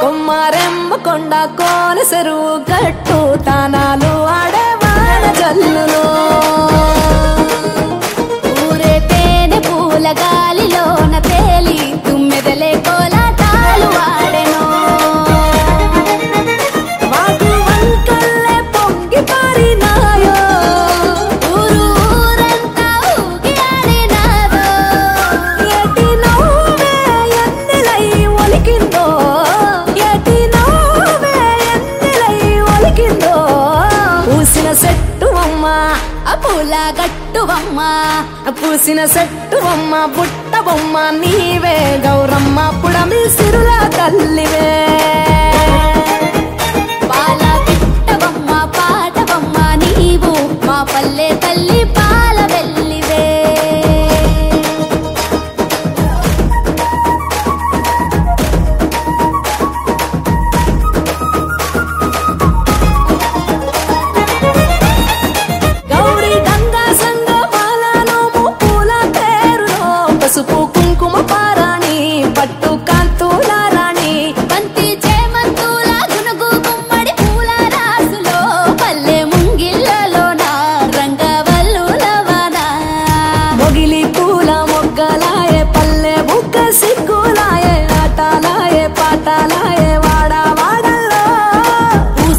కొమ్మారెమ్మ కొండ కోన సెరువు కట్టు తానాలు సెట్టువమ్మ పూల గట్టువమ్మ పూసిన సెట్టువమ్మ పుట్ట బొమ్మ నీవే గౌరమ్మ పుడమి సిరుల తల్లివే.